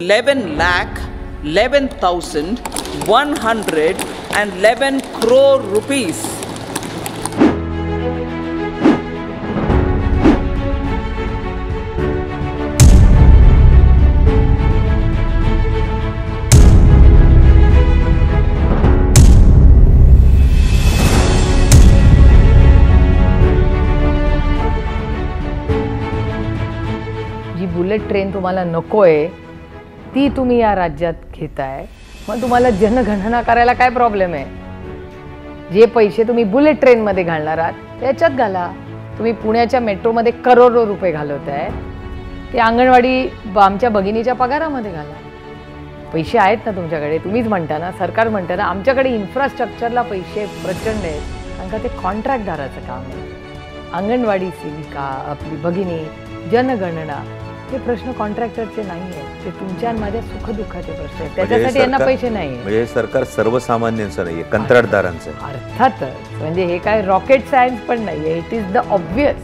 11 lakh 11,111 crore rupees. जी bullet train तुम्हाला नको आहे ती तुम्ही या राज्यात घेताय. मग तुम्हाला जनगणना करायला काय प्रॉब्लेम आहे? जे पैसे तुम्ही बुलेट ट्रेनमध्ये घालणार आहात त्याच्यात घाला. तुम्ही पुण्याच्या मेट्रोमध्ये करोडो रुपये घालवत आहे ते अंगणवाडी ब- आमच्या भगिनीच्या पगारामध्ये घाला. पैसे आहेत ना तुमच्याकडे? तुम्हीच म्हणता ना सरकार म्हणता ना आमच्याकडे इन्फ्रास्ट्रक्चरला पैसे प्रचंड आहेत. कारण का ते कॉन्ट्रॅक्टदाराचं काम आहे. अंगणवाडी सेविका आपली भगिनी जनगणना. हे प्रश्न कॉन्ट्रॅक्टरचे नाही आहेत ते तुमच्या आणि माझ्या सुखदुःखाचे प्रश्न आहेत. म्हणजे त्याच्यासाठी यांना पैसे नाही म्हणजे हे सरकार सर्वसामान्यांचं नाहीये कंत्राटदारांचं. अर्थातच. म्हणजे हे काय रॉकेट सायन्स पण नाही इट इज द ऑब्वियस